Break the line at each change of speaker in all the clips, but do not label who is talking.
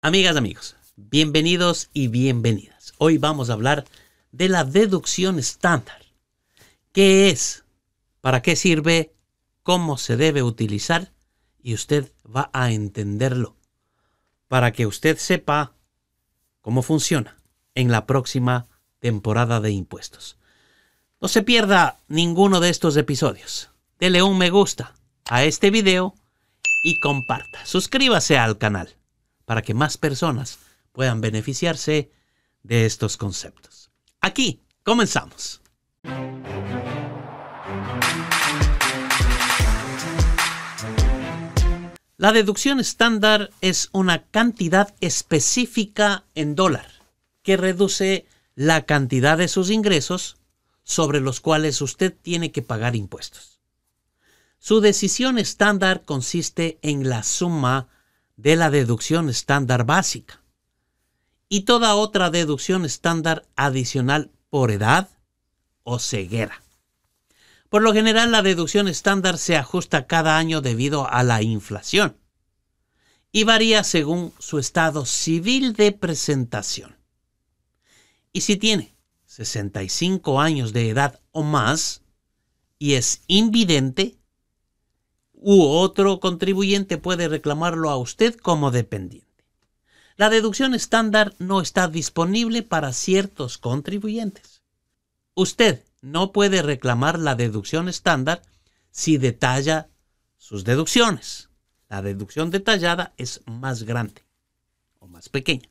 Amigas, amigos, bienvenidos y bienvenidas. Hoy vamos a hablar de la deducción estándar. ¿Qué es? ¿Para qué sirve? ¿Cómo se debe utilizar? Y usted va a entenderlo para que usted sepa cómo funciona en la próxima temporada de impuestos. No se pierda ninguno de estos episodios. Dele un me gusta a este video y comparta. Suscríbase al canal para que más personas puedan beneficiarse de estos conceptos. Aquí comenzamos. La deducción estándar es una cantidad específica en dólar que reduce la cantidad de sus ingresos sobre los cuales usted tiene que pagar impuestos. Su decisión estándar consiste en la suma de la deducción estándar básica y toda otra deducción estándar adicional por edad o ceguera. Por lo general, la deducción estándar se ajusta cada año debido a la inflación y varía según su estado civil de presentación. Y si tiene 65 años de edad o más y es invidente, u otro contribuyente puede reclamarlo a usted como dependiente. La deducción estándar no está disponible para ciertos contribuyentes. Usted no puede reclamar la deducción estándar si detalla sus deducciones. La deducción detallada es más grande o más pequeña.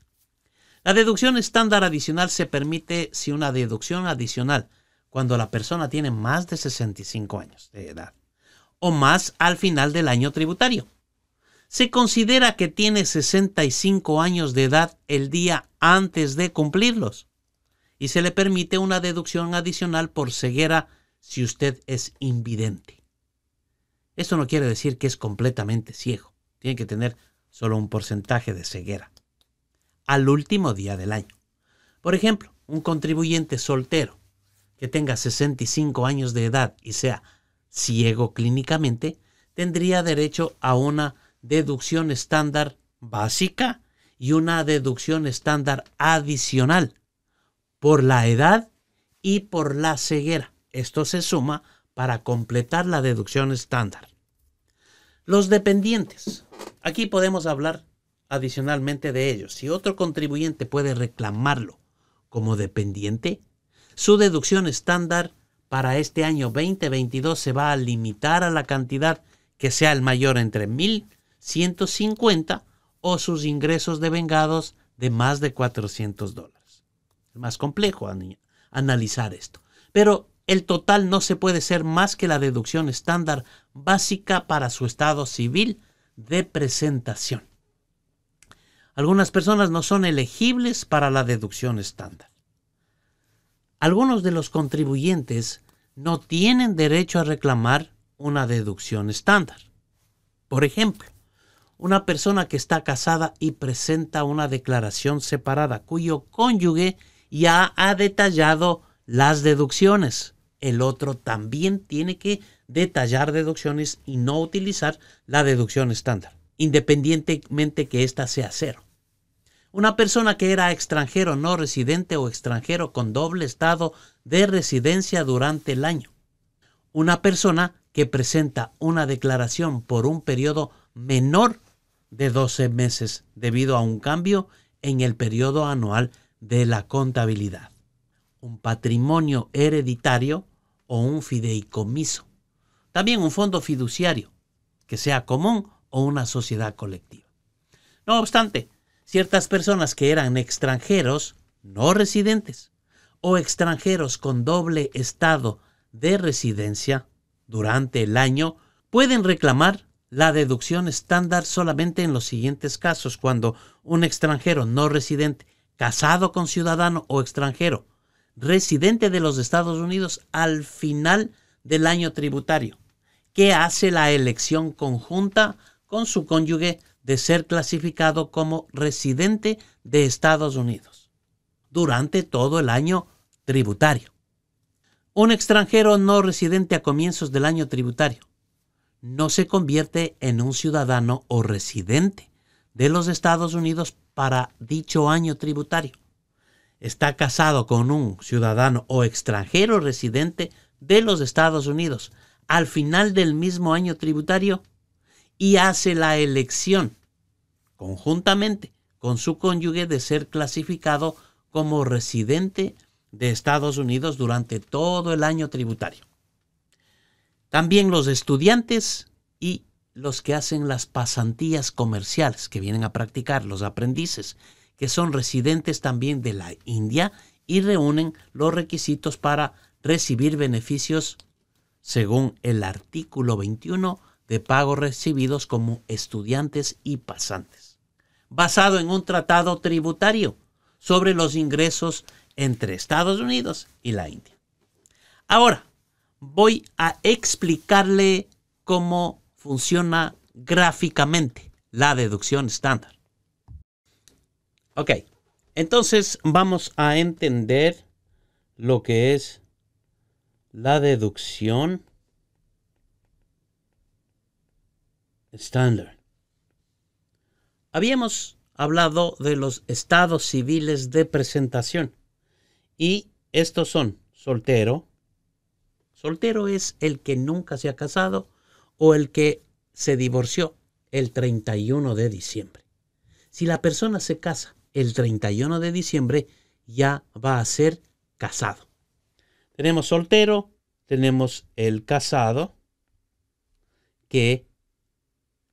La deducción estándar adicional se permite si una deducción adicional cuando la persona tiene más de 65 años de edad o más al final del año tributario. Se considera que tiene 65 años de edad el día antes de cumplirlos y se le permite una deducción adicional por ceguera si usted es invidente. Esto no quiere decir que es completamente ciego. Tiene que tener solo un porcentaje de ceguera. Al último día del año. Por ejemplo, un contribuyente soltero que tenga 65 años de edad y sea ciego clínicamente, tendría derecho a una deducción estándar básica y una deducción estándar adicional por la edad y por la ceguera. Esto se suma para completar la deducción estándar. Los dependientes. Aquí podemos hablar adicionalmente de ellos. Si otro contribuyente puede reclamarlo como dependiente, su deducción estándar para este año 2022 se va a limitar a la cantidad que sea el mayor entre 1.150 o sus ingresos de vengados de más de 400 dólares. Es más complejo analizar esto. Pero el total no se puede ser más que la deducción estándar básica para su estado civil de presentación. Algunas personas no son elegibles para la deducción estándar. Algunos de los contribuyentes no tienen derecho a reclamar una deducción estándar. Por ejemplo, una persona que está casada y presenta una declaración separada cuyo cónyuge ya ha detallado las deducciones. El otro también tiene que detallar deducciones y no utilizar la deducción estándar, independientemente que ésta sea cero. Una persona que era extranjero no residente o extranjero con doble estado de residencia durante el año. Una persona que presenta una declaración por un periodo menor de 12 meses debido a un cambio en el periodo anual de la contabilidad. Un patrimonio hereditario o un fideicomiso. También un fondo fiduciario, que sea común o una sociedad colectiva. No obstante, ciertas personas que eran extranjeros no residentes o extranjeros con doble estado de residencia durante el año pueden reclamar la deducción estándar solamente en los siguientes casos cuando un extranjero no residente casado con ciudadano o extranjero residente de los Estados Unidos al final del año tributario, que hace la elección conjunta con su cónyuge de ser clasificado como residente de Estados Unidos durante todo el año tributario. Un extranjero no residente a comienzos del año tributario no se convierte en un ciudadano o residente de los Estados Unidos para dicho año tributario. Está casado con un ciudadano o extranjero residente de los Estados Unidos al final del mismo año tributario y hace la elección conjuntamente con su cónyuge de ser clasificado como residente de Estados Unidos durante todo el año tributario. También los estudiantes y los que hacen las pasantías comerciales, que vienen a practicar, los aprendices, que son residentes también de la India y reúnen los requisitos para recibir beneficios según el artículo 21 de pagos recibidos como estudiantes y pasantes, basado en un tratado tributario sobre los ingresos entre Estados Unidos y la India. Ahora, voy a explicarle cómo funciona gráficamente la deducción estándar. Ok, entonces vamos a entender lo que es la deducción Habíamos hablado de los estados civiles de presentación y estos son soltero. Soltero es el que nunca se ha casado o el que se divorció el 31 de diciembre. Si la persona se casa el 31 de diciembre, ya va a ser casado. Tenemos soltero, tenemos el casado, que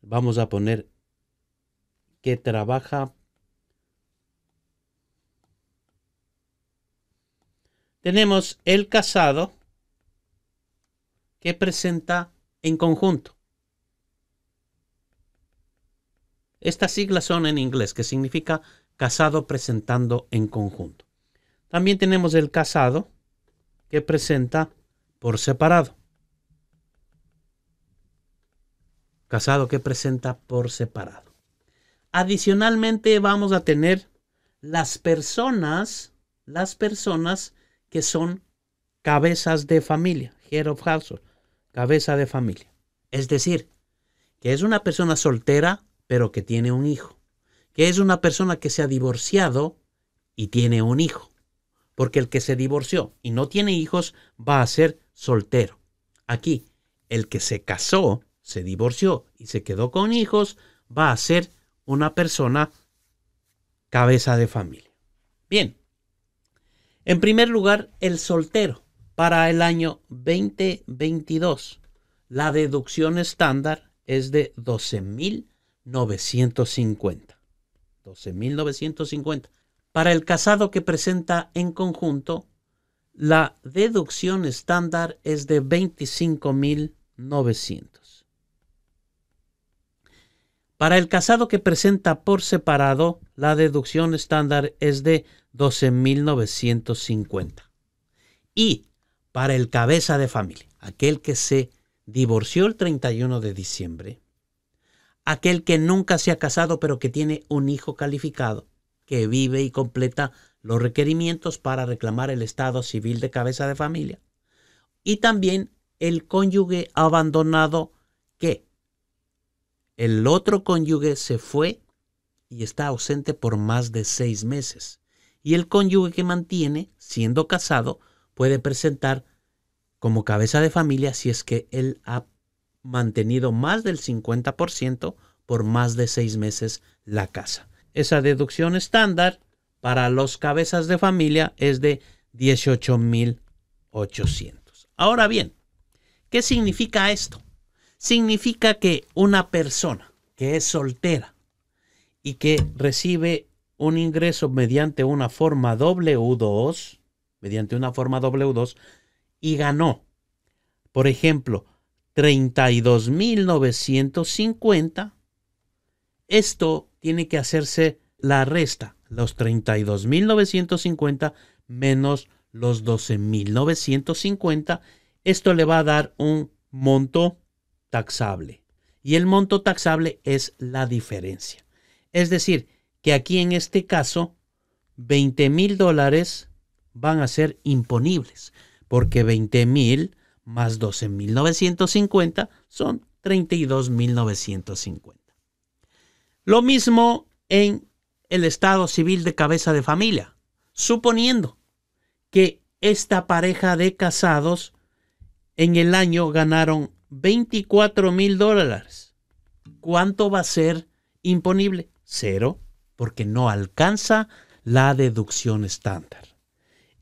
vamos a poner que trabaja tenemos el casado que presenta en conjunto. Estas siglas son en inglés, que significa casado presentando en conjunto. También tenemos el casado que presenta por separado. Casado que presenta por separado. Adicionalmente vamos a tener las personas, las personas que son cabezas de familia, head of household, cabeza de familia. Es decir, que es una persona soltera pero que tiene un hijo, que es una persona que se ha divorciado y tiene un hijo, porque el que se divorció y no tiene hijos va a ser soltero. Aquí, el que se casó, se divorció y se quedó con hijos, va a ser una persona cabeza de familia. Bien, en primer lugar, el soltero. Para el año 2022, la deducción estándar es de 12.950. 12.950. Para el casado que presenta en conjunto, la deducción estándar es de 25.900. Para el casado que presenta por separado, la deducción estándar es de 12.950. Y para el cabeza de familia, aquel que se divorció el 31 de diciembre, aquel que nunca se ha casado pero que tiene un hijo calificado, que vive y completa los requerimientos para reclamar el estado civil de cabeza de familia, y también el cónyuge abandonado que el otro cónyuge se fue y está ausente por más de seis meses. Y el cónyuge que mantiene, siendo casado, puede presentar como cabeza de familia si es que él ha mantenido más del 50% por más de seis meses la casa. Esa deducción estándar para los cabezas de familia es de 18.800. Ahora bien, ¿qué significa esto? Significa que una persona que es soltera y que recibe un ingreso mediante una forma W2, mediante una forma W2, y ganó, por ejemplo, 32.950, esto tiene que hacerse la resta, los 32.950 menos los 12.950, esto le va a dar un monto taxable. Y el monto taxable es la diferencia. Es decir, que aquí en este caso, 20 mil dólares van a ser imponibles, porque 20 mil más 12 mil 950 son 32 mil 950. Lo mismo en el estado civil de cabeza de familia, suponiendo que esta pareja de casados en el año ganaron 24 mil dólares. ¿Cuánto va a ser imponible? Cero, porque no alcanza la deducción estándar.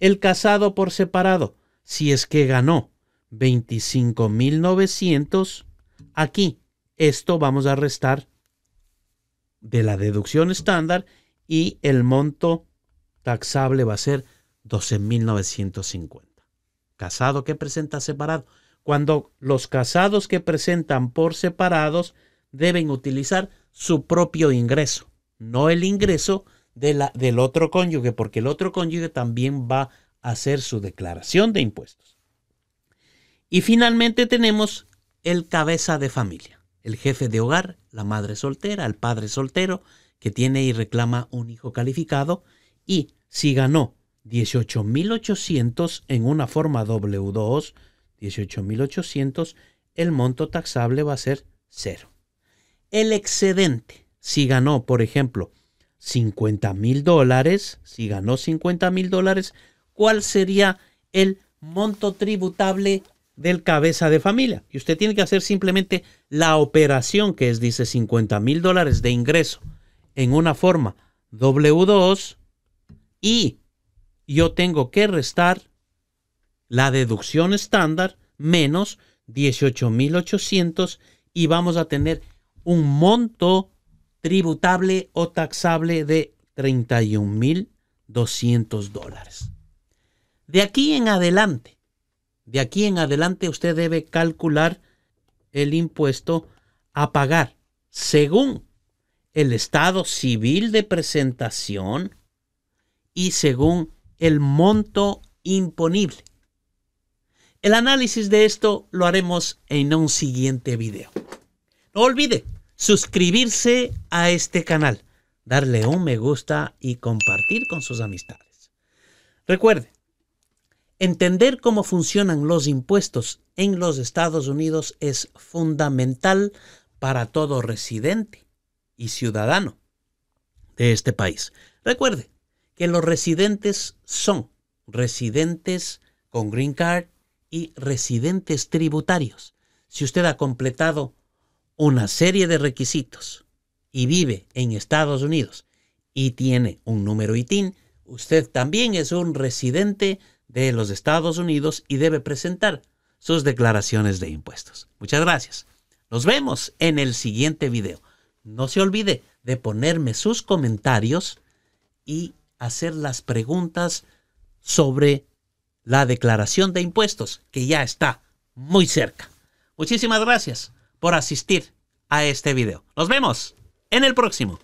El casado por separado, si es que ganó 25.900, aquí esto vamos a restar de la deducción estándar y el monto taxable va a ser 12.950. Casado que presenta separado. Cuando los casados que presentan por separados deben utilizar su propio ingreso, no el ingreso del otro cónyuge, porque el otro cónyuge también va a hacer su declaración de impuestos. Y finalmente tenemos el cabeza de familia, el jefe de hogar, la madre soltera, el padre soltero, que tiene y reclama un hijo calificado, y si ganó 18.800 en una forma W2, 18.800, el monto taxable va a ser cero. El excedente, si ganó, por ejemplo, 50 mil dólares, si ganó 50 mil dólares, ¿cuál sería el monto tributable del cabeza de familia? Y usted tiene que hacer simplemente la operación que es, dice, 50 mil dólares de ingreso en una forma W2 y yo tengo que restar la deducción estándar menos 18.800 y vamos a tener un monto tributable o taxable de 31.200 dólares. De aquí en adelante, de aquí en adelante usted debe calcular el impuesto a pagar según el estado civil de presentación y según el monto imponible. El análisis de esto lo haremos en un siguiente video. No olvide suscribirse a este canal, darle un me gusta y compartir con sus amistades. Recuerde, entender cómo funcionan los impuestos en los Estados Unidos es fundamental para todo residente y ciudadano de este país. Recuerde, que los residentes son residentes con green card y residentes tributarios. Si usted ha completado una serie de requisitos y vive en Estados Unidos y tiene un número ITIN, usted también es un residente de los Estados Unidos y debe presentar sus declaraciones de impuestos. Muchas gracias. Nos vemos en el siguiente video. No se olvide de ponerme sus comentarios y hacer las preguntas sobre la declaración de impuestos, que ya está muy cerca. Muchísimas gracias por asistir a este video. Nos vemos en el próximo.